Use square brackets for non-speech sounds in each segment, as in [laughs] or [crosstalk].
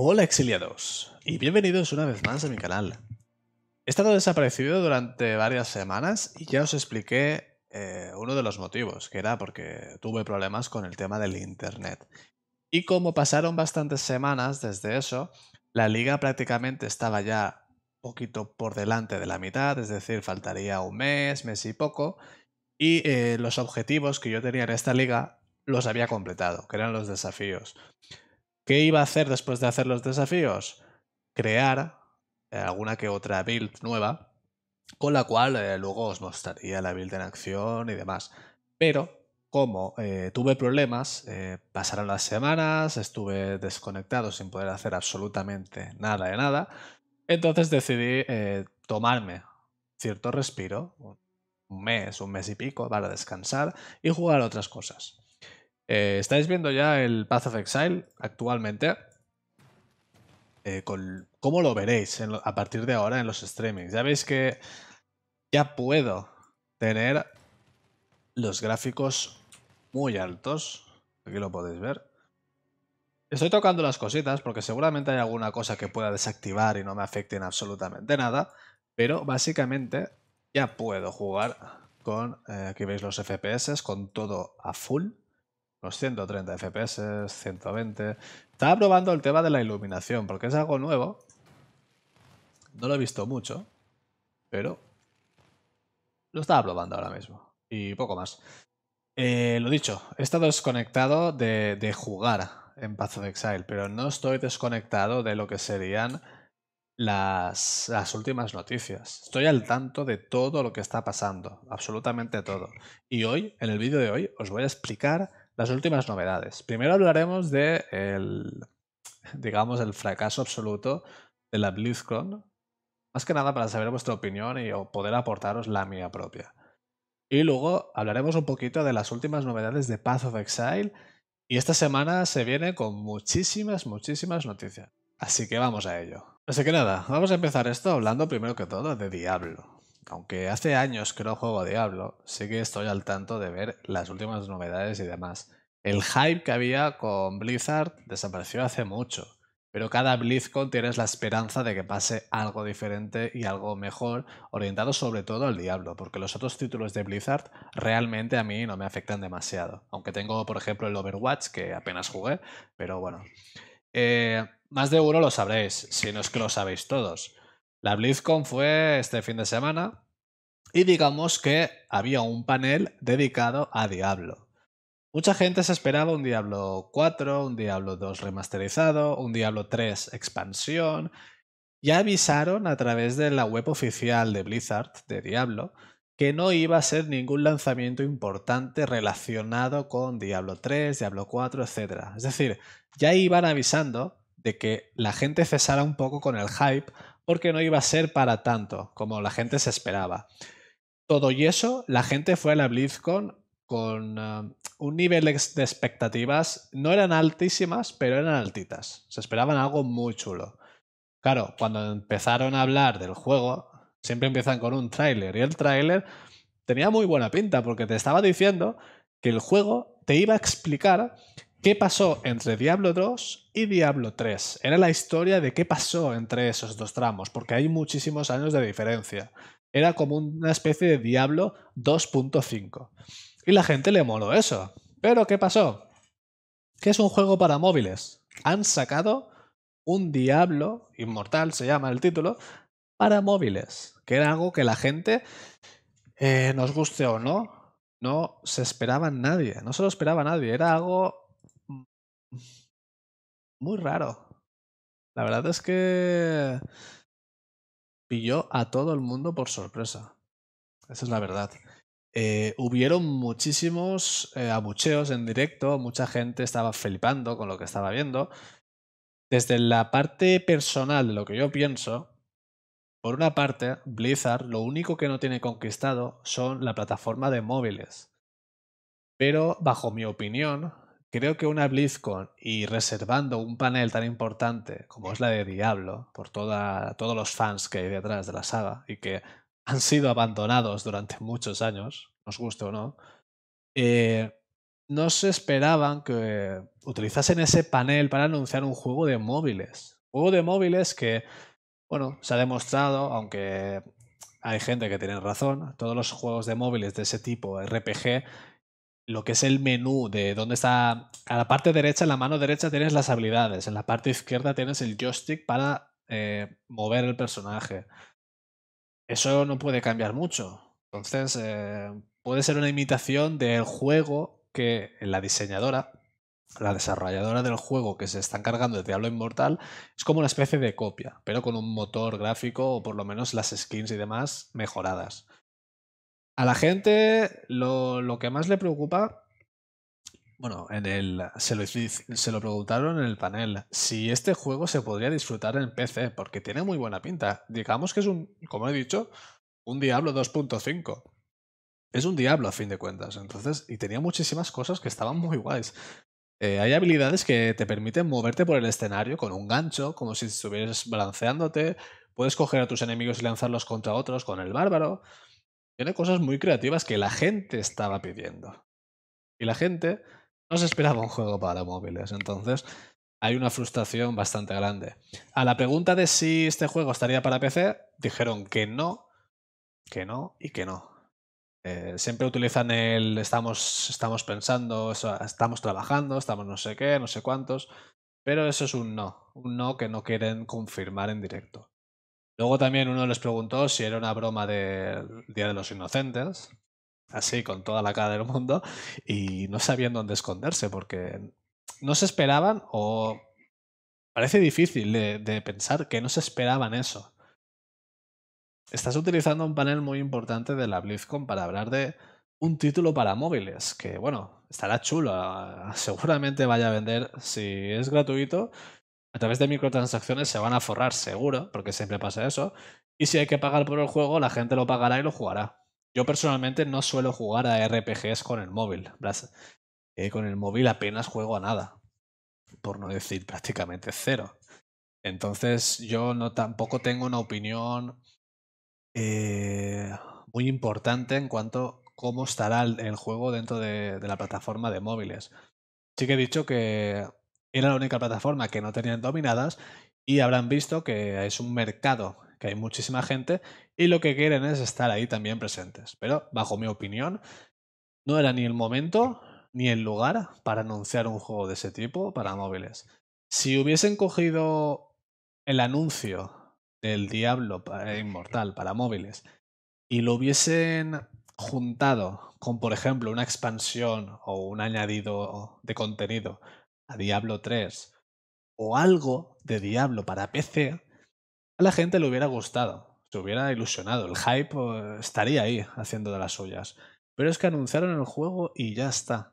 Hola exiliados y bienvenidos una vez más a mi canal. He estado desaparecido durante varias semanas y ya os expliqué eh, uno de los motivos, que era porque tuve problemas con el tema del internet. Y como pasaron bastantes semanas desde eso, la liga prácticamente estaba ya poquito por delante de la mitad, es decir, faltaría un mes, mes y poco, y eh, los objetivos que yo tenía en esta liga los había completado, que eran los desafíos. ¿Qué iba a hacer después de hacer los desafíos? Crear eh, alguna que otra build nueva, con la cual eh, luego os mostraría la build en acción y demás. Pero como eh, tuve problemas, pasaron las semanas, estuve desconectado sin poder hacer absolutamente nada de nada, entonces decidí tomarme cierto respiro, un mes, un mes y pico, para descansar y jugar otras cosas. Eh, estáis viendo ya el Path of Exile actualmente. Eh, ¿Cómo lo veréis a partir de ahora en los streamings? Ya veis que ya puedo tener los gráficos muy altos. Aquí lo podéis ver. Estoy tocando las cositas porque seguramente hay alguna cosa que pueda desactivar y no me afecte en absolutamente nada. Pero básicamente ya puedo jugar con, eh, aquí veis los FPS, con todo a full los 130 FPS, 120. Estaba probando el tema de la iluminación, porque es algo nuevo. No lo he visto mucho, pero lo estaba probando ahora mismo. Y poco más. Eh, lo dicho, he estado desconectado de, de jugar en Path of Exile, pero no estoy desconectado de lo que serían las, las, últimas noticias. Estoy al tanto de todo lo que está pasando, absolutamente todo. Y hoy, en el vídeo de hoy, os voy a explicar las últimas novedades. Primero hablaremos de el, digamos, el fracaso absoluto de la BlizzCon. Más que nada para saber vuestra opinión y poder aportaros la mía propia. Y luego hablaremos un poquito de las últimas novedades de Path of Exile. Y esta semana se viene con muchísimas, muchísimas noticias. Así que vamos a ello. Así que nada, vamos a empezar esto hablando primero que todo de Diablo aunque hace años que no juego a Diablo, sí que estoy al tanto de ver las últimas novedades y demás. El hype que había con Blizzard desapareció hace mucho, pero cada BlizzCon tienes la esperanza de que pase algo diferente y algo mejor, orientado sobre todo al Diablo, porque los otros títulos de Blizzard realmente a mí no me afectan demasiado. Aunque tengo, por ejemplo, el Overwatch, que apenas jugué, pero bueno. Eh, más de uno lo sabréis, si no es que lo sabéis todos. La BlizzCon fue este fin de semana y digamos que había un panel dedicado a Diablo. Mucha gente se esperaba un Diablo 4, un Diablo 2 remasterizado, un Diablo 3 expansión. Ya avisaron a través de la web oficial de Blizzard de Diablo que no iba a ser ningún lanzamiento importante relacionado con Diablo 3, Diablo 4, etc. Es decir, ya iban avisando de que la gente cesara un poco con el hype porque no iba a ser para tanto como la gente se esperaba. Todo y eso, la gente fue a la BlizzCon con eh, un nivel de expectativas, no eran altísimas, pero eran altitas. Se esperaban algo muy chulo. Claro, cuando empezaron a hablar del juego, siempre empiezan con un tráiler y el tráiler tenía muy buena pinta porque te estaba diciendo que el juego te iba a explicar ¿Qué pasó entre Diablo 2 y Diablo 3? Era la historia de qué pasó entre esos dos tramos, porque hay muchísimos años de diferencia. Era como una especie de Diablo 2.5. Y la gente le moló eso. Pero ¿qué pasó? Que es un juego para móviles. Han sacado un Diablo, Inmortal se llama el título, para móviles. Que era algo que la gente, eh, nos guste o no, no se esperaba nadie. No se lo esperaba nadie. Era algo muy raro. La verdad es que pilló a todo el mundo por sorpresa. Esa es la verdad. Eh, hubieron muchísimos eh, abucheos en directo, mucha gente estaba flipando con lo que estaba viendo. Desde la parte personal de lo que yo pienso, por una parte, Blizzard lo único que no tiene conquistado son la plataforma de móviles. Pero, bajo mi opinión, creo que una BlizzCon y reservando un panel tan importante como es la de Diablo, por todos los fans que hay detrás de la saga y que han sido abandonados durante muchos años, nos guste o no, eh, no se esperaban que utilizasen ese panel para anunciar un juego de móviles. Juego de móviles que, bueno, se ha demostrado, aunque hay gente que tiene razón, todos los juegos de móviles de ese tipo, RPG, lo que es el menú de dónde está. A la parte derecha, en la mano derecha tienes las habilidades, en la parte izquierda tienes el joystick para eh, mover el personaje. Eso no puede cambiar mucho. Entonces, eh, puede ser una imitación del juego que la diseñadora, la desarrolladora del juego que se está encargando de Diablo Inmortal, es como una especie de copia, pero con un motor gráfico o por lo menos las skins y demás mejoradas. A la gente lo, que más le preocupa, bueno, en el, se, lo, se lo preguntaron en el panel, si este juego se podría disfrutar en PC, porque tiene muy buena pinta. Digamos que es un, como he dicho, un Diablo 2.5. Es un Diablo a fin de cuentas, entonces, y tenía muchísimas cosas que estaban muy guays. Eh, hay habilidades que te permiten moverte por el escenario con un gancho, como si estuvieras balanceándote. Puedes coger a tus enemigos y lanzarlos contra otros con el bárbaro. Tiene cosas muy creativas que la gente estaba pidiendo. Y la gente no se esperaba un juego para móviles. Entonces, hay una frustración bastante grande. A la pregunta de si este juego estaría para PC, dijeron que no, que no y que no. Eh, siempre utilizan el estamos, estamos pensando, estamos trabajando, estamos no sé qué, no sé cuántos, pero eso es un no, un no que no quieren confirmar en directo. Luego también uno les preguntó si era una broma del Día de los Inocentes, así con toda la cara del mundo, y no sabían dónde esconderse porque no se esperaban o parece difícil de, pensar que no se esperaban eso. Estás utilizando un panel muy importante de la BlizzCon para hablar de un título para móviles, que bueno, estará chulo, seguramente vaya a vender si es gratuito a través de microtransacciones se van a forrar seguro, porque siempre pasa eso. Y si hay que pagar por el juego, la gente lo pagará y lo jugará. Yo personalmente no suelo jugar a RPGs con el móvil. Eh, con el móvil apenas juego a nada. Por no decir prácticamente cero. Entonces yo no tampoco tengo una opinión eh, muy importante en cuanto a cómo estará el, juego dentro de, la plataforma de móviles. Sí que he dicho que era la única plataforma que no tenían dominadas y habrán visto que es un mercado que hay muchísima gente y lo que quieren es estar ahí también presentes. Pero, bajo mi opinión, no era ni el momento ni el lugar para anunciar un juego de ese tipo para móviles. Si hubiesen cogido el anuncio del Diablo Inmortal para móviles y lo hubiesen juntado con, por ejemplo, una expansión o un añadido de contenido a Diablo 3 o algo de Diablo para PC, a la gente le hubiera gustado, se hubiera ilusionado, el hype eh, estaría ahí haciendo de las suyas. Pero es que anunciaron el juego y ya está.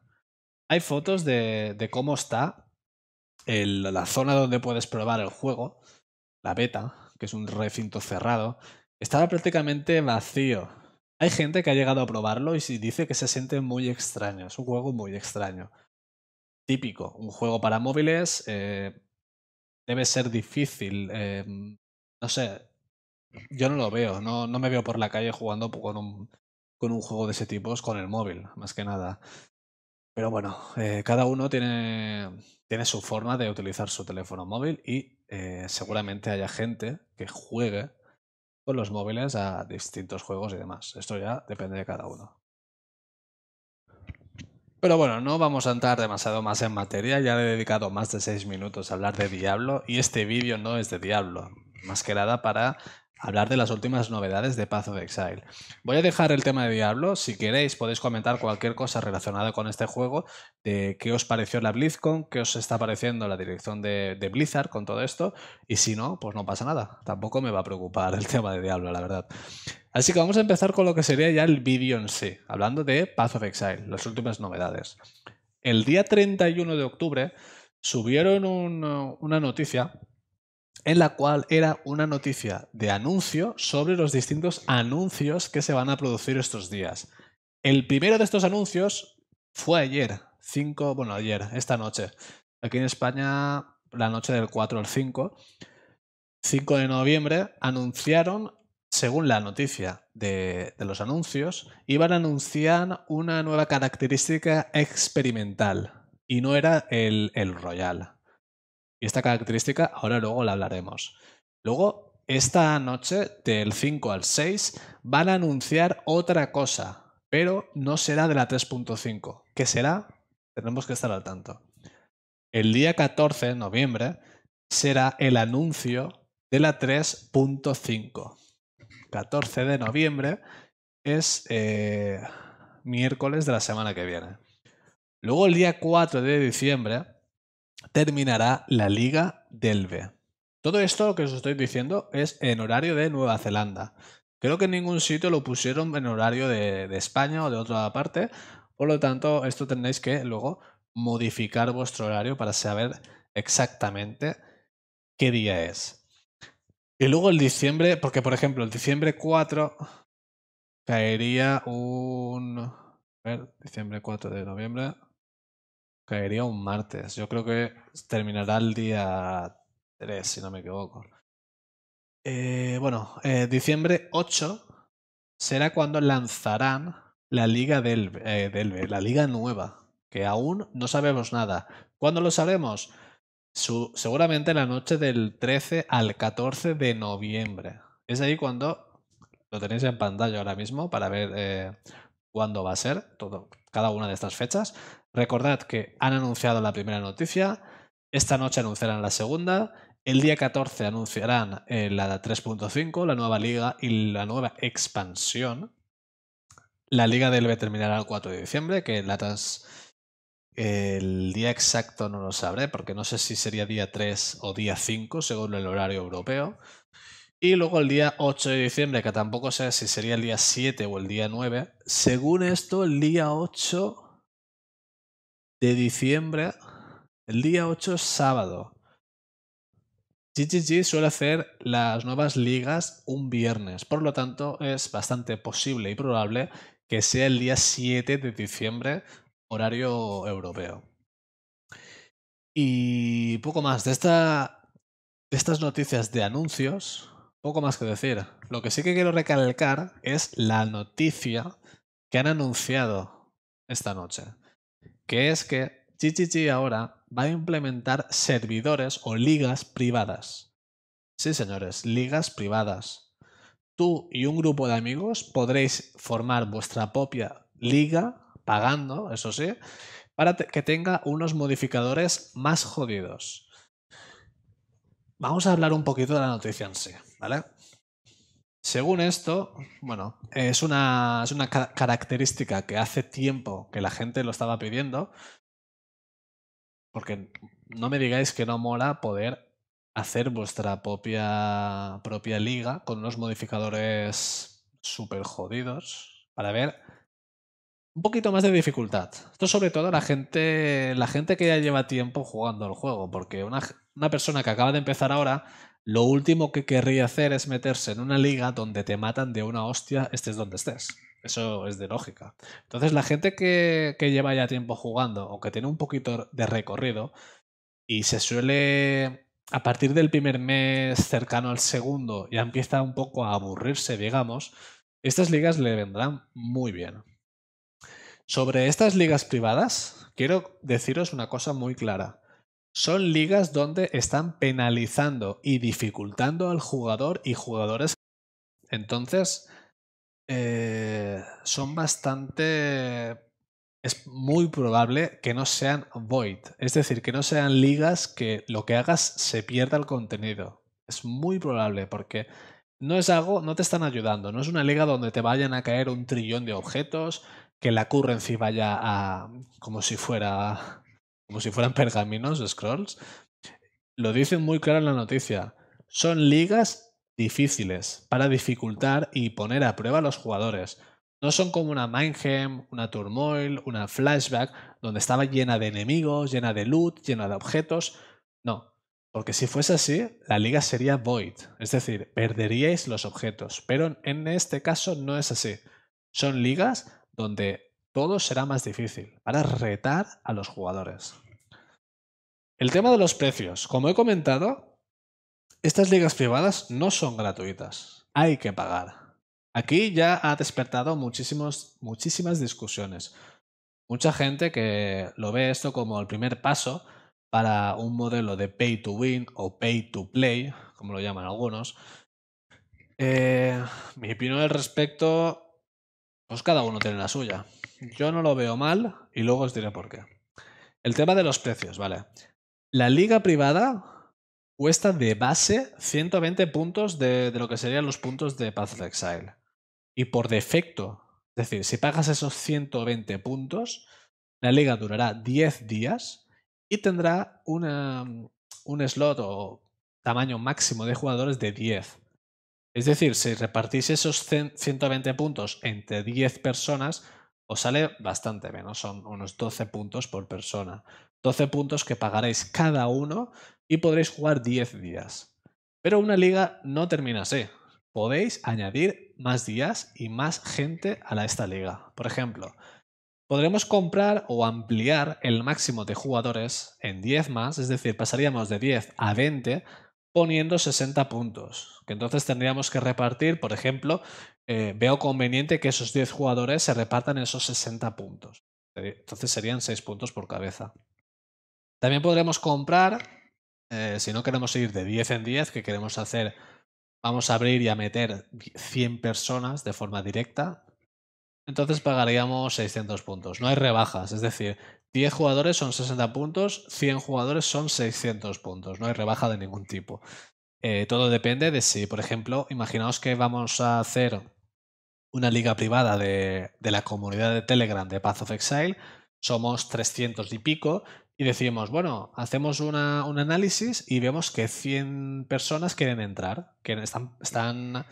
Hay fotos de, de cómo está la zona donde puedes probar el juego, la beta, que es un recinto cerrado, estaba prácticamente vacío. Hay gente que ha llegado a probarlo y dice que se siente muy extraño, es un juego muy extraño típico. Un juego para móviles eh, debe ser difícil. Em, no sé, yo no lo veo, no, no me veo por la calle jugando con un, con un juego de ese tipo con el móvil, más que nada. Pero bueno, eh, cada uno tiene, tiene su forma de utilizar su teléfono móvil y eh, seguramente haya gente que juegue con los móviles a distintos juegos y demás. Esto ya depende de cada uno. Pero bueno, no vamos a entrar demasiado más en materia, ya le he dedicado más de 6 minutos a hablar de Diablo y este vídeo no es de Diablo, más que nada para hablar de las últimas novedades de Path of Exile. Voy a dejar el tema de Diablo, si queréis podéis comentar cualquier cosa relacionada con este juego, de qué os pareció la BlizzCon, qué os está pareciendo la dirección de, Blizzard con todo esto, y si no, pues no pasa nada, tampoco me va a preocupar el tema de Diablo, la verdad. Así que vamos a empezar con lo que sería ya el vídeo en sí, hablando de Path of Exile, las últimas novedades. El día 31 de octubre subieron una noticia en la cual era una noticia de anuncio sobre los distintos anuncios que se van a producir estos días. El primero de estos anuncios fue ayer, 5, bueno, ayer, esta noche. Aquí en España, la noche del 4 al 5, 5 de noviembre, anunciaron según la noticia de, los anuncios, iban a anunciar una nueva característica experimental y no era el, el Royal. Y esta característica ahora luego la hablaremos. Luego, esta noche, del 5 al 6, van a anunciar otra cosa, pero no será de la 3.5. ¿Qué será? Tenemos que estar al tanto. El día 14 de noviembre será el anuncio de la 3.5. 14 de noviembre es eh, miércoles de la semana que viene. Luego el día 4 de diciembre terminará la Liga del B. Todo esto que os estoy diciendo es en horario de Nueva Zelanda. Creo que en ningún sitio lo pusieron en horario de, España o de otra parte. Por lo tanto, esto tenéis que luego modificar vuestro horario para saber exactamente qué día es. Y luego el diciembre, porque por ejemplo el diciembre 4 caería un... A ver, diciembre 4 de noviembre. Caería un martes. Yo creo que terminará el día 3, si no me equivoco. Eh, bueno, eh, diciembre 8 será cuando lanzarán la liga del, eh, la liga nueva, que aún no sabemos nada. ¿Cuándo lo sabemos? seguramente la noche del 13 al 14 de noviembre. Es ahí cuando lo tenéis en pantalla ahora mismo para ver cuándo va a ser todo, cada una de estas fechas. Recordad que han anunciado la primera noticia, esta noche anunciarán la segunda, el día 14 anunciarán eh, la 3.5, la nueva liga y la nueva expansión. La liga del terminará el 4 de diciembre, que las el día exacto no lo sabré, porque no sé si sería día 3 o día 5, según el horario europeo. Y luego el día 8 de diciembre, que tampoco sé si sería el día 7 o el día 9. Según esto, el día 8 de diciembre, el día 8 es sábado. GGG suele hacer las nuevas ligas un viernes, por lo tanto es bastante posible y probable que sea el día 7 de diciembre horario europeo. Y poco más. De, esta, de estas noticias de anuncios, poco más que decir. Lo que sí que quiero recalcar es la noticia que han anunciado esta noche. Que es que GGG ahora va a implementar servidores o ligas privadas. Sí, señores, ligas privadas. Tú y un grupo de amigos podréis formar vuestra propia liga pagando, eso sí, para que tenga unos modificadores más jodidos. Vamos a hablar un poquito de la noticia en sí, ¿vale? Según esto, bueno, es una, es una característica que hace tiempo que la gente lo estaba pidiendo, porque no me digáis que no mola poder hacer vuestra propia, propia liga con unos modificadores súper jodidos para ver un poquito más de dificultad. Esto sobre todo la gente, la gente que ya lleva tiempo jugando el juego, porque una, una persona que acaba de empezar ahora, lo último que querría hacer es meterse en una liga donde te matan de una hostia, estés donde estés. Eso es de lógica. Entonces la gente que, que lleva ya tiempo jugando o que tiene un poquito de recorrido y se suele a partir del primer mes cercano al segundo ya empieza un poco a aburrirse, digamos, estas ligas le vendrán muy bien. Sobre estas ligas privadas, quiero deciros una cosa muy clara. Son ligas donde están penalizando y dificultando al jugador y jugadores. Entonces, eh, son bastante... Es muy probable que no sean void, es decir, que no sean ligas que lo que hagas se pierda el contenido. Es muy probable porque no es algo, no te están ayudando, no es una liga donde te vayan a caer un trillón de objetos, que la currency vaya a como si fuera como si fueran [laughs] pergaminos, scrolls. Lo dicen muy claro en la noticia. Son ligas difíciles para dificultar y poner a prueba a los jugadores. No son como una Mindgame, una Turmoil, una Flashback, donde estaba llena de enemigos, llena de loot, llena de objetos. No, porque si fuese así, la liga sería void, es decir, perderíais los objetos. Pero en este caso no es así. Son ligas donde todo será más difícil para retar a los jugadores. El tema de los precios. Como he comentado, estas ligas privadas no son gratuitas. hay que pagar. Aquí ya ha despertado muchísimos, muchísimas discusiones. Mucha gente que lo ve esto como el primer paso para un modelo de pay to win o pay to play, como lo llaman algunos. Eh, mi opinión al respecto, pues cada uno tiene la suya. Yo no lo veo mal y luego os diré por qué. El tema de los precios, vale. La liga privada cuesta de base 120 puntos de, lo que serían los puntos de Path of Exile. Y por defecto, es decir, si pagas esos 120 puntos, la liga durará 10 días y tendrá un slot o tamaño máximo de jugadores de 10. Es decir, si repartís esos 120 puntos entre 10 personas, os sale bastante menos, son unos 12 puntos por persona. 12 puntos que pagaréis cada uno y podréis jugar 10 días. Pero una liga no termina así. Podéis añadir más días y más gente a esta liga. Por ejemplo, podremos comprar o ampliar el máximo de jugadores en 10 más, es decir, pasaríamos de 10 a 20 poniendo 60 puntos. Que entonces tendríamos que repartir, por ejemplo, eh, veo conveniente que esos 10 jugadores se repartan esos 60 puntos. Entonces serían 6 puntos por cabeza. También podremos comprar, eh, si no queremos ir de 10 en 10, que queremos hacer, vamos a abrir y a meter 100 personas de forma directa, entonces pagaríamos 600 puntos. No hay rebajas, es decir, 10 jugadores son 60 puntos, 100 jugadores son 600 puntos. No hay rebaja de ningún tipo. Eh, todo depende de si, por ejemplo, imaginaos que vamos a hacer una liga privada de, la comunidad de Telegram de Path of Exile, somos 300 y pico, y decimos, bueno, hacemos un análisis y vemos que 100 personas quieren entrar, que están, están,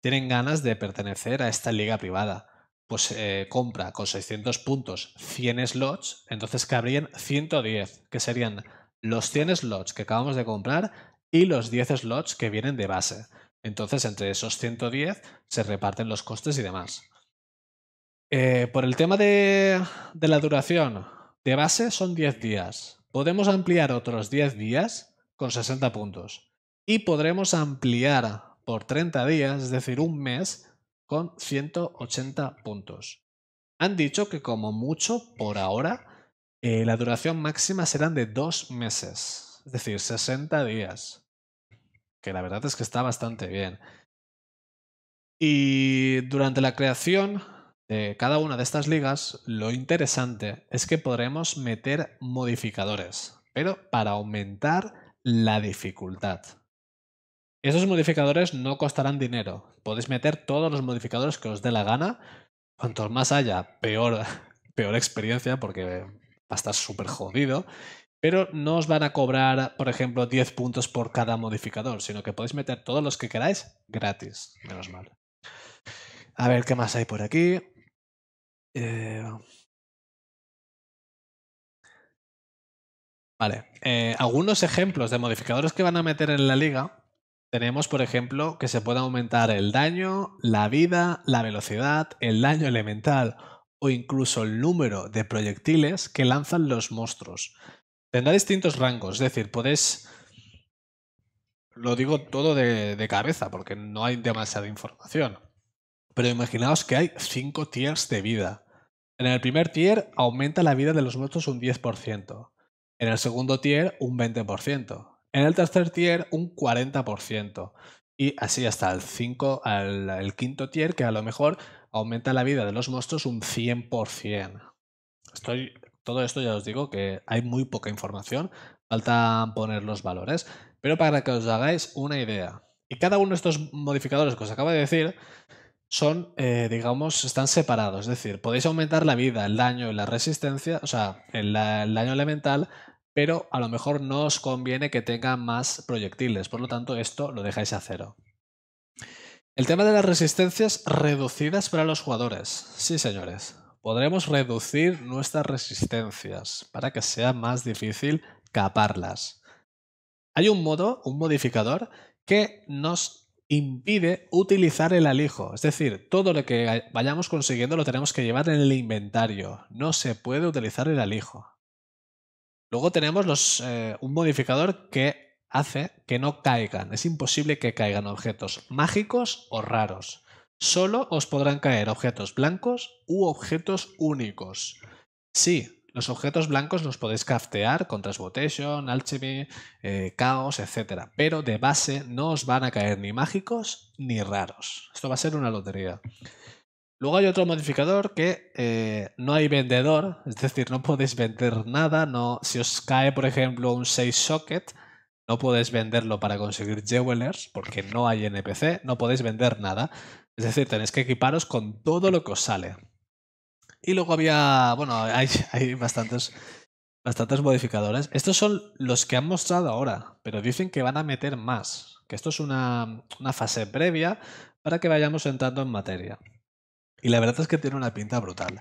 tienen ganas de pertenecer a esta liga privada pues eh, compra con 600 puntos 100 slots, entonces cabrían 110, que serían los 100 slots que acabamos de comprar y los 10 slots que vienen de base. Entonces, entre esos 110 se reparten los costes y demás. Eh, por el tema de, de la duración, de base son 10 días. Podemos ampliar otros 10 días con 60 puntos. Y podremos ampliar por 30 días, es decir, un mes, con 180 puntos. Han dicho que como mucho, por ahora, eh, la duración máxima serán de dos meses, es decir, 60 días. Que la verdad es que está bastante bien. Y durante la creación de cada una de estas ligas, lo interesante es que podremos meter modificadores, pero para aumentar la dificultad. Esos modificadores no costarán dinero. Podéis meter todos los modificadores que os dé la gana. Cuantos más haya, peor, [laughs] peor experiencia porque va a estar súper jodido. Pero no os van a cobrar, por ejemplo, 10 puntos por cada modificador, sino que podéis meter todos los que queráis gratis. Menos mal. A ver qué más hay por aquí. Eh, vale. Eh, algunos ejemplos de modificadores que van a meter en la liga tenemos, por ejemplo, que se puede aumentar el daño, la vida, la velocidad, el daño elemental o incluso el número de proyectiles que lanzan los monstruos. Tendrá distintos rangos, es decir, podéis... Lo digo todo de, cabeza porque no hay demasiada información. Pero imaginaos que hay 5 tiers de vida. En el primer tier aumenta la vida de los monstruos un 10%. En el segundo tier un 20%. En el tercer tier, un 40%. Y así hasta el, 5, al, quinto tier, que a lo mejor aumenta la vida de los monstruos un 100%. Estoy, todo esto ya os digo que hay muy poca información, falta poner los valores, pero para que os hagáis una idea. Y cada uno de estos modificadores que os acabo de decir son, eh, digamos, están separados. Es decir, podéis aumentar la vida, el daño y la resistencia, o sea, el daño elemental pero a lo mejor no os conviene que tenga más proyectiles, por lo tanto esto lo dejáis a cero. El tema de las resistencias reducidas para los jugadores. Sí, señores. Podremos reducir nuestras resistencias para que sea más difícil caparlas. Hay un modo, un modificador, que nos impide utilizar el alijo. Es decir, todo lo que vayamos consiguiendo lo tenemos que llevar en el inventario. No se puede utilizar el alijo. Luego tenemos eh, un modificador que hace que no caigan. Es imposible que caigan objetos mágicos o raros. Solo os podrán caer objetos blancos u objetos únicos. Sí, los objetos blancos los podéis craftear con Transmutation, Alchemy, eh, Caos, etc. Pero de base no os van a caer ni mágicos ni raros. Esto va a ser una lotería. Luego hay otro modificador que eh, no hay vendedor, es decir, no podéis vender nada. No, si os cae, por ejemplo, un 6 socket, no podéis venderlo para conseguir jewelers porque no hay NPC, no podéis vender nada. Es decir, tenéis que equiparos con todo lo que os sale. Y luego había, bueno, hay, hay bastantes, bastantes modificadores. Estos son los que han mostrado ahora, pero dicen que van a meter más, que esto es una, una fase previa para que vayamos entrando en materia. Y la verdad es que tiene una pinta brutal.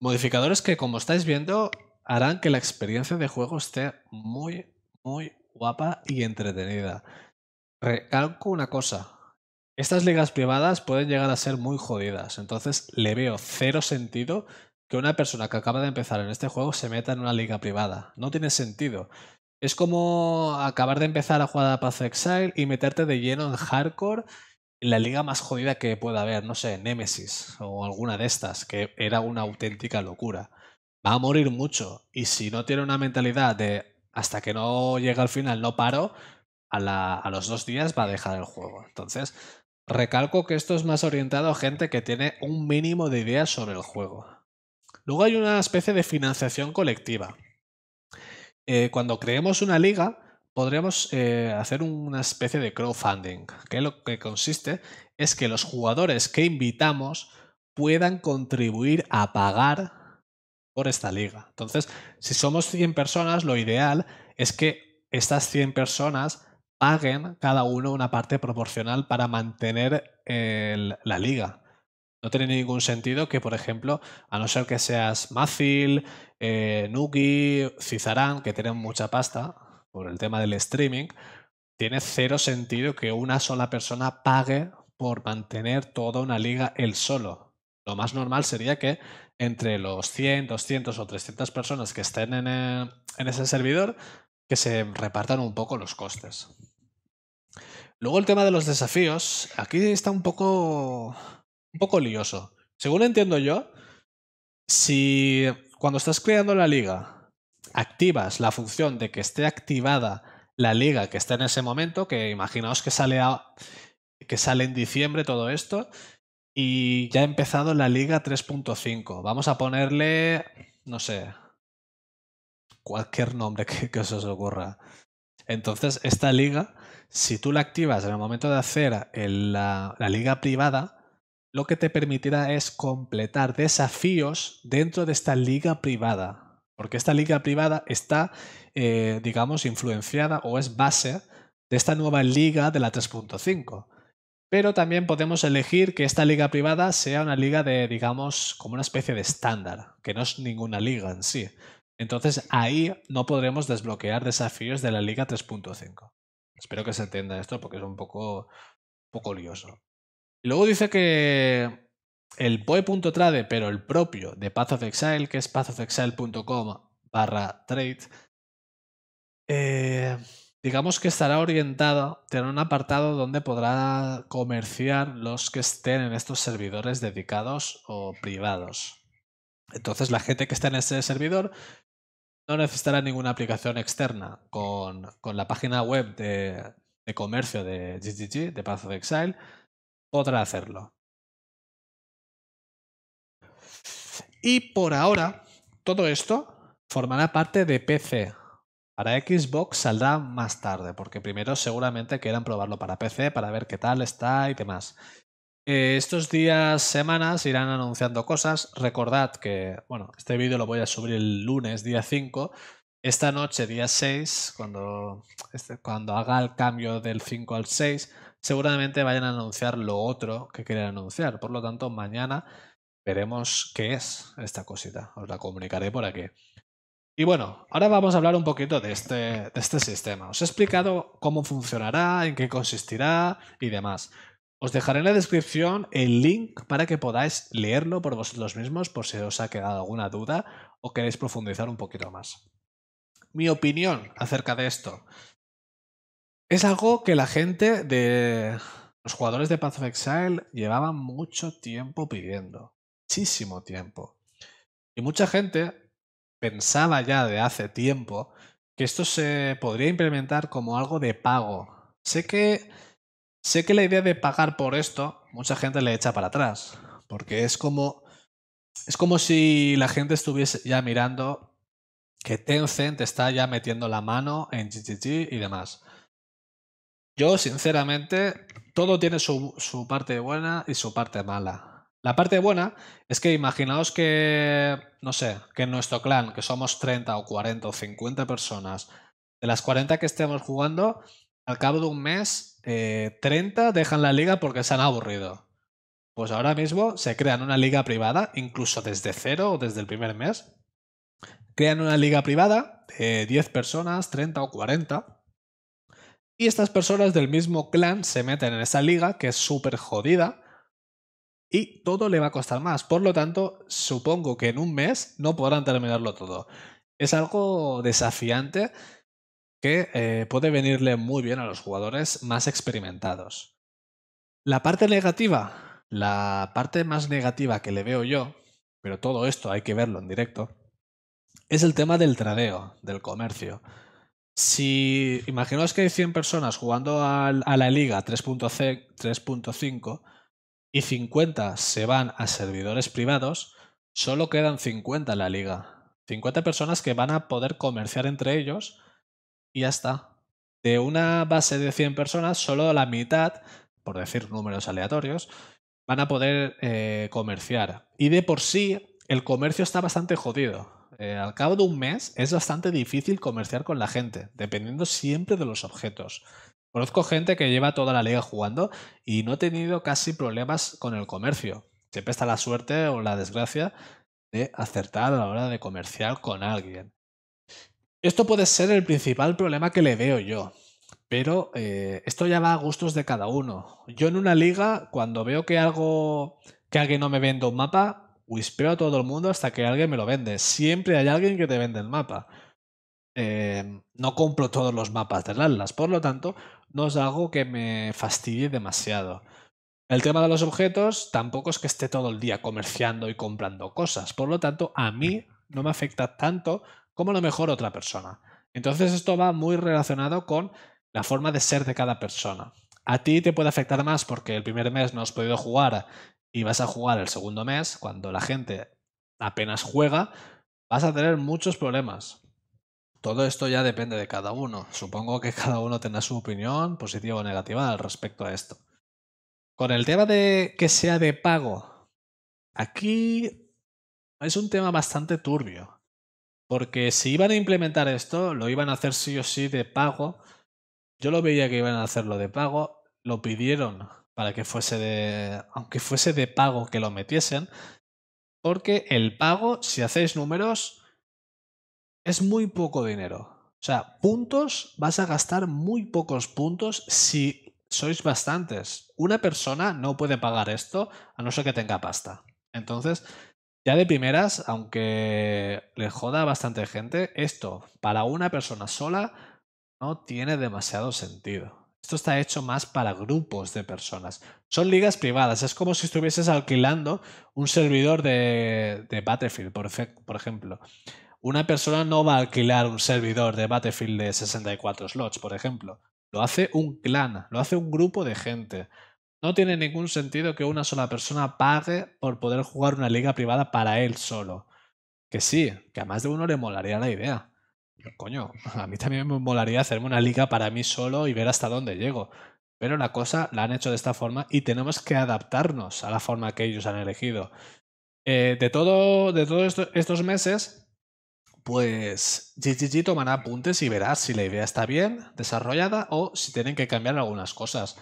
Modificadores que, como estáis viendo, harán que la experiencia de juego esté muy, muy guapa y entretenida. Recalco una cosa. Estas ligas privadas pueden llegar a ser muy jodidas, entonces le veo cero sentido que una persona que acaba de empezar en este juego se meta en una liga privada. No tiene sentido. Es como acabar de empezar a jugar a Path Exile y meterte de lleno en hardcore la liga más jodida que pueda haber, no sé, Nemesis o alguna de estas, que era una auténtica locura. Va a morir mucho y si no tiene una mentalidad de hasta que no llega al final no paro, a, los dos días va a dejar el juego. Entonces, recalco que esto es más orientado a gente que tiene un mínimo de ideas sobre el juego. Luego hay una especie de financiación colectiva. Eh, cuando creemos una liga, podríamos eh, hacer una especie de crowdfunding, que lo que consiste es que los jugadores que invitamos puedan contribuir a pagar por esta liga. Entonces, si somos 100 personas, lo ideal es que estas 100 personas paguen cada uno una parte proporcional para mantener la liga. No tiene ningún sentido que, por ejemplo, a no ser que seas Mazil, eh, Nuki, Cizarán, que tienen mucha pasta, por el tema del streaming, tiene cero sentido que una sola persona pague por mantener toda una liga él solo. Lo más normal sería que entre los 100, 200 o 300 personas que estén en, en ese servidor, que se repartan un poco los costes. Luego el tema de los desafíos, aquí está un poco, un poco lioso. Según entiendo yo, si cuando estás creando la liga activas la función de que esté activada la liga que está en ese momento, que imaginaos que sale, que sale en diciembre todo esto, y ya ha empezado la liga 3.5. Vamos a ponerle, no sé, cualquier nombre que, que, os ocurra. Entonces, esta liga, si tú la activas en el momento de hacer la, la liga privada, lo que te permitirá es completar desafíos dentro de esta liga privada. Porque esta liga privada está, eh, digamos, influenciada o es base de esta nueva liga de la 3.5. Pero también podemos elegir que esta liga privada sea una liga de, digamos, como una especie de estándar, que no es ninguna liga en sí. Entonces ahí no podremos desbloquear desafíos de la liga 3.5. Espero que se entienda esto porque es un poco, poco lioso. Y luego dice que el boe.trade, pero el propio de Path of Exile, que es pathofexile.com barra trade, eh, digamos que estará orientado, tiene un apartado donde podrá comerciar los que estén en estos servidores dedicados o privados. Entonces la gente que está en ese servidor no necesitará ninguna aplicación externa con, la página web de, de comercio de GGG, de Path of Exile, podrá hacerlo. Y por ahora, todo esto formará parte de PC. Para Xbox saldrá más tarde, porque primero seguramente quieran probarlo para PC para ver qué tal está y demás. Eh, estos días, semanas irán anunciando cosas. Recordad que, bueno, este vídeo lo voy a subir el lunes, día 5. Esta noche, día 6, cuando, este, cuando haga el cambio del 5 al 6, seguramente vayan a anunciar lo otro que quieren anunciar. Por lo tanto, mañana veremos qué es esta cosita. Os la comunicaré por aquí. Y bueno, ahora vamos a hablar un poquito de este, de este sistema. Os he explicado cómo funcionará, en qué consistirá y demás. Os dejaré en la descripción el link para que podáis leerlo por vosotros mismos por si os ha quedado alguna duda o queréis profundizar un poquito más. Mi opinión acerca de esto. Es algo que la gente de los jugadores de Path of Exile llevaban mucho tiempo pidiendo. Muchísimo tiempo. Y mucha gente pensaba ya de hace tiempo que esto se podría implementar como algo de pago. Sé que sé que la idea de pagar por esto mucha gente le echa para atrás, porque es como es como si la gente estuviese ya mirando que Tencent está ya metiendo la mano en GGG y demás. Yo, sinceramente, todo tiene su, su parte buena y su parte mala. La parte buena es que imaginaos que, no sé, que en nuestro clan, que somos 30 o 40 o 50 personas, de las 40 que estemos jugando, al cabo de un mes, 30 eh, dejan la liga porque se han aburrido. Pues ahora mismo se crean una liga privada, incluso desde cero o desde el primer mes. Crean una liga privada de 10 personas, 30 o 40. Y estas personas del mismo clan se meten en esa liga que es súper jodida y todo le va a costar más. Por lo tanto, supongo que en un mes no podrán terminarlo todo. Es algo desafiante que eh, puede venirle muy bien a los jugadores más experimentados. La parte negativa, la parte más negativa que le veo yo, pero todo esto hay que verlo en directo, es el tema del tradeo, del comercio. Si imaginaos que hay 100 personas jugando a, la liga 3.5 y 50 se van a servidores privados, solo quedan 50 en la liga. 50 personas que van a poder comerciar entre ellos y ya está. De una base de 100 personas, solo la mitad, por decir números aleatorios, van a poder eh, comerciar. Y de por sí, el comercio está bastante jodido. Eh, al cabo de un mes es bastante difícil comerciar con la gente, dependiendo siempre de los objetos. Conozco gente que lleva toda la liga jugando y no ha tenido casi problemas con el comercio. Siempre está la suerte o la desgracia de acertar a la hora de comerciar con alguien. Esto puede ser el principal problema que le veo yo, pero eh, esto ya va a gustos de cada uno. Yo en una liga, cuando veo que algo que alguien no me vende un mapa, Wispeo a todo el mundo hasta que alguien me lo vende. Siempre hay alguien que te vende el mapa. Em, no compro todos los mapas del Atlas, por lo tanto, no es algo que me fastidie demasiado. El tema de los objetos tampoco es que esté todo el día comerciando y comprando cosas, por lo tanto, a mí no me afecta tanto como a lo mejor otra persona. Entonces esto va muy relacionado con la forma de ser de cada persona. A ti te puede afectar más porque el primer mes no has podido jugar y vas a jugar el segundo mes, cuando la gente apenas juega, vas a tener muchos problemas. Todo esto ya depende de cada uno. Supongo que cada uno tendrá su opinión, positiva o negativa, al respecto a esto. Con el tema de que sea de pago, aquí es un tema bastante turbio. Porque si iban a implementar esto, lo iban a hacer sí o sí de pago. Yo lo veía que iban a hacerlo de pago. Lo pidieron para que fuese de, aunque fuese de pago que lo metiesen, porque el pago, si hacéis números, es muy poco dinero. O sea, puntos, vas a gastar muy pocos puntos si sois bastantes. Una persona no puede pagar esto a no ser que tenga pasta. Entonces, ya de primeras, aunque le joda a bastante gente, esto para una persona sola no tiene demasiado sentido. Esto está hecho más para grupos de personas. Son ligas privadas. Es como si estuvieses alquilando un servidor de, Battlefield, por ejemplo. Una persona no va a alquilar un servidor de Battlefield de 64 slots, por ejemplo. Lo hace un clan, lo hace un grupo de gente. No tiene ningún sentido que una sola persona pague por poder jugar una liga privada para él solo. Que sí, que a más de uno le molaría la idea. Coño, a mí también me molaría hacerme una liga para mí solo y ver hasta dónde llego. Pero la cosa la han hecho de esta forma y tenemos que adaptarnos a la forma que ellos han elegido. Eh, de todo, de todos estos meses, pues GGG tomará apuntes y verá si la idea está bien desarrollada o si tienen que cambiar algunas cosas.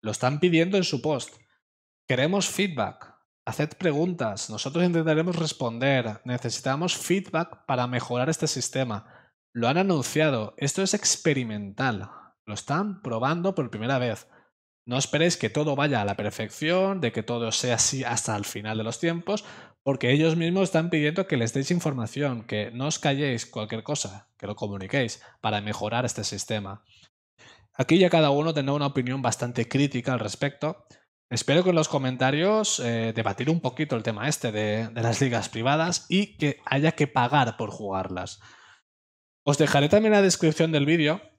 Lo están pidiendo en su post. Queremos feedback. Haced preguntas. Nosotros intentaremos responder. Necesitamos feedback para mejorar este sistema. Lo han anunciado. Esto es experimental. Lo están probando por primera vez. No esperéis que todo vaya a la perfección, de que todo sea así hasta el final de los tiempos, porque ellos mismos están pidiendo que les deis información, que no os calléis cualquier cosa, que lo comuniquéis para mejorar este sistema. Aquí ya cada uno tendrá una opinión bastante crítica al respecto. Espero que en los comentarios eh, debatir un poquito el tema este de, las ligas privadas y que haya que pagar por jugarlas. Os dejaré también la descripción del vídeo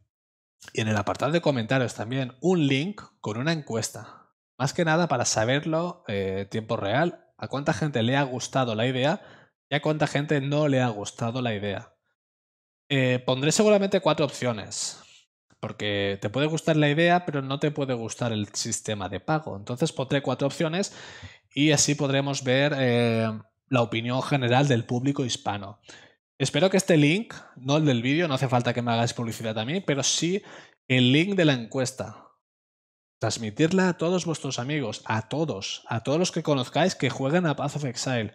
y en el apartado de comentarios también un link con una encuesta. Más que nada para saberlo en tiempo real, a cuánta gente le ha gustado la idea y a cuánta gente no le ha gustado la idea. Eh, pondré seguramente cuatro opciones, porque te puede gustar la idea, pero no te puede gustar el sistema de pago. Entonces pondré cuatro opciones y así podremos ver eh, la opinión general del público hispano. Espero que este link, no el del vídeo, no hace falta que me hagáis publicidad a mí, pero sí el link de la encuesta. Transmitirla a todos vuestros amigos, a todos, a todos los que conozcáis que jueguen a Path of Exile.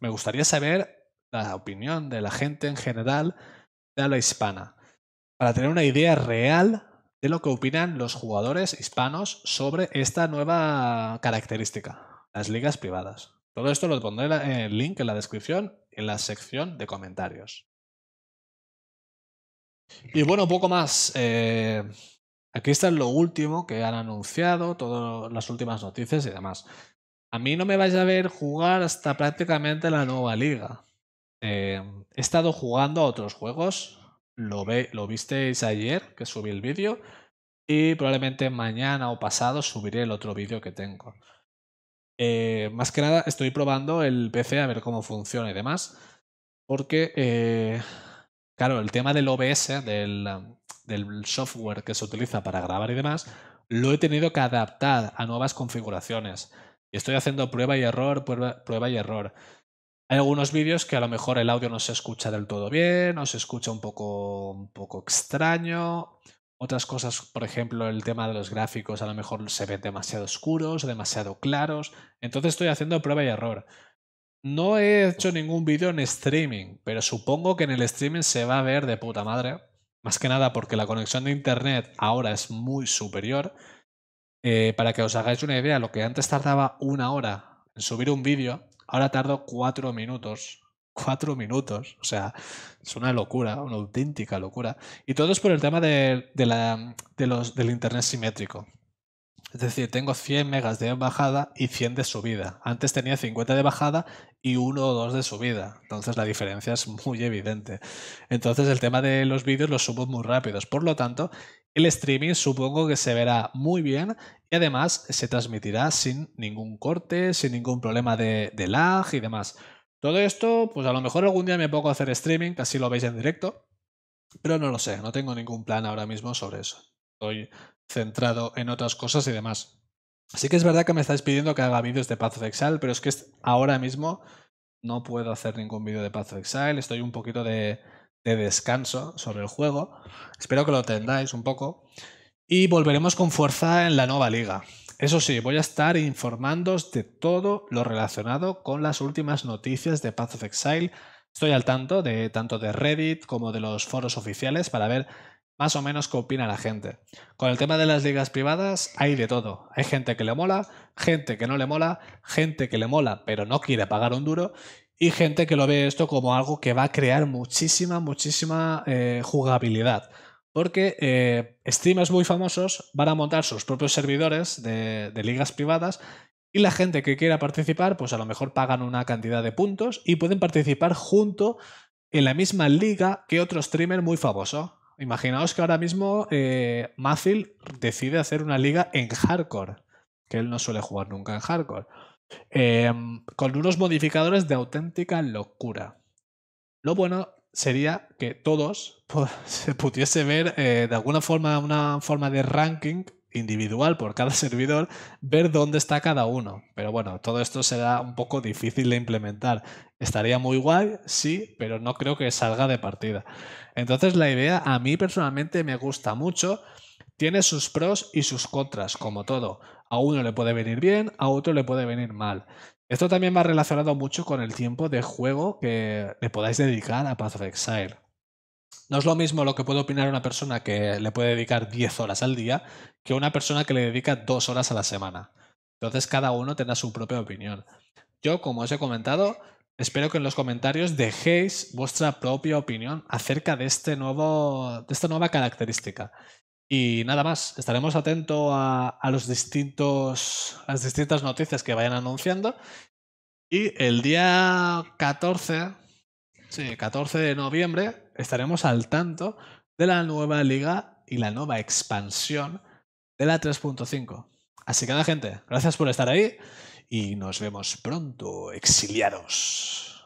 Me gustaría saber la opinión de la gente en general de habla hispana, para tener una idea real de lo que opinan los jugadores hispanos sobre esta nueva característica, las ligas privadas. Todo esto lo pondré en el link en la descripción en la sección de comentarios. Y bueno, poco más. Eh, aquí está lo último que han anunciado, todas las últimas noticias y demás. A mí no me vais a ver jugar hasta prácticamente la nueva liga. Eh, he estado jugando a otros juegos. Lo, ve, lo visteis ayer, que subí el vídeo. Y probablemente mañana o pasado subiré el otro vídeo que tengo. Eh, más que nada estoy probando el PC a ver cómo funciona y demás. Porque, eh, claro, el tema del OBS, del, del software que se utiliza para grabar y demás, lo he tenido que adaptar a nuevas configuraciones. Y estoy haciendo prueba y error, prueba, prueba y error. Hay algunos vídeos que a lo mejor el audio no se escucha del todo bien, o se escucha un poco, un poco extraño, otras cosas, por ejemplo, el tema de los gráficos a lo mejor se ven demasiado oscuros, demasiado claros. Entonces estoy haciendo prueba y error. No he hecho ningún vídeo en streaming, pero supongo que en el streaming se va a ver de puta madre. Más que nada porque la conexión de internet ahora es muy superior. Eh, para que os hagáis una idea, lo que antes tardaba una hora en subir un vídeo, ahora tardo cuatro minutos cuatro minutos. O sea, es una locura, una auténtica locura. Y todo es por el tema de, la, del Internet simétrico. Es decir, tengo 100 megas de bajada y 100 de subida. Antes tenía 50 de bajada y 1 o 2 de subida. Entonces la diferencia es muy evidente. Entonces el tema de los vídeos los subo muy rápidos. Por lo tanto, el streaming supongo que se verá muy bien y además se transmitirá sin ningún corte, sin ningún problema de lag y demás. Todo esto, pues a lo mejor algún día me pongo a hacer streaming, así lo veis en directo, pero no lo sé, no tengo ningún plan ahora mismo sobre eso. Estoy centrado en otras cosas y demás. Así que es verdad que me estáis pidiendo que haga vídeos de Path of Exile, pero es que ahora mismo no puedo hacer ningún vídeo de Path of Exile, estoy un poquito de, de descanso sobre el juego. Espero que lo tendáis un poco. Y volveremos con fuerza en la nueva liga. Eso sí, voy a estar informándoos de todo lo relacionado con las últimas noticias de Path of Exile. Estoy al tanto de tanto de Reddit como de los foros oficiales para ver más o menos qué opina la gente. Con el tema de las ligas privadas hay de todo. Hay gente que le mola, gente que no le mola, gente que le mola pero no quiere pagar un duro y gente que lo ve esto como algo que va a crear muchísima, muchísima eh, jugabilidad porque eh, streamers muy famosos van a montar sus propios servidores de, ligas privadas y la gente que quiera participar, pues a lo mejor pagan una cantidad de puntos y pueden participar junto en la misma liga que otro streamer muy famoso. Imaginaos que ahora mismo eh, decide hacer una liga en hardcore, que él no suele jugar nunca en hardcore, em, con unos modificadores de auténtica locura. Lo bueno sería que todos [laughs] se pudiese ver eh, de alguna forma una forma de ranking individual por cada servidor, ver dónde está cada uno. Pero bueno, todo esto será un poco difícil de implementar. Estaría muy guay, sí, pero no creo que salga de partida. Entonces la idea a mí personalmente me gusta mucho. Tiene sus pros y sus contras, como todo. A uno le puede venir bien, a otro le puede venir mal. Esto también va relacionado mucho con el tiempo de juego que le podáis dedicar a Path of Exile. No es lo mismo lo que puede opinar una persona que le puede dedicar 10 horas al día que una persona que le dedica 2 horas a la semana. Entonces cada uno tendrá su propia opinión. Yo, como os he comentado, espero que en los comentarios dejéis vuestra propia opinión acerca de, este nuevo, de esta nueva característica. Y nada más, estaremos atentos a, los distintos, las distintas noticias que vayan anunciando. Y el día 14, sí, 14 de noviembre, estaremos al tanto de la nueva liga y la nueva expansión de la 3.5. Así que nada, gente, gracias por estar ahí y nos vemos pronto, exiliados.